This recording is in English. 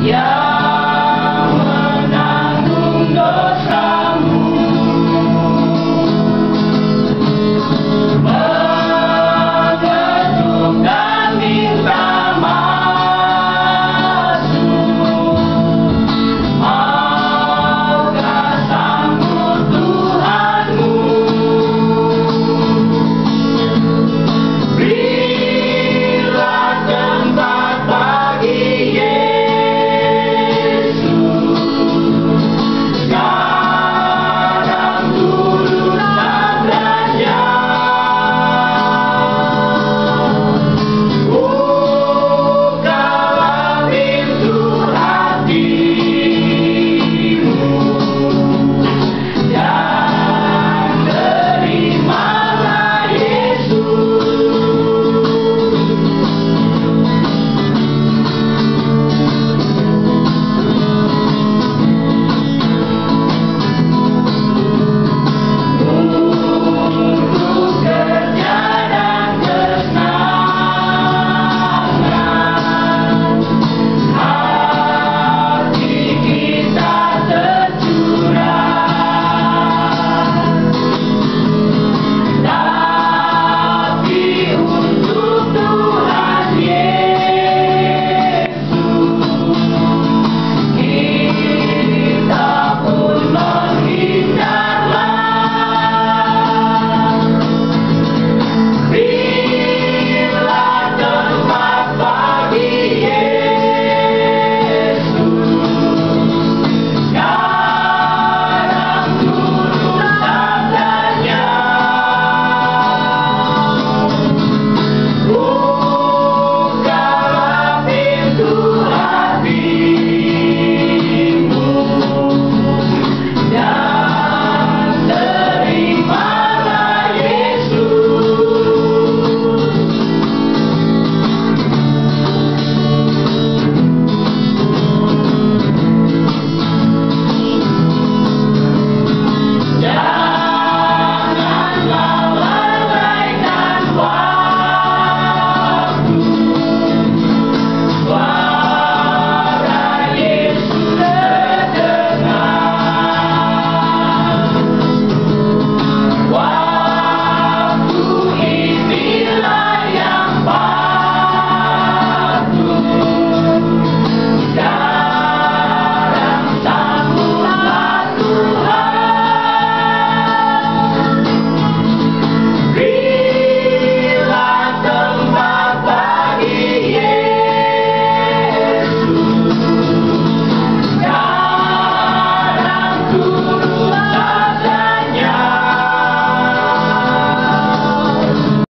Yeah.